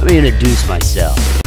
Let me introduce myself.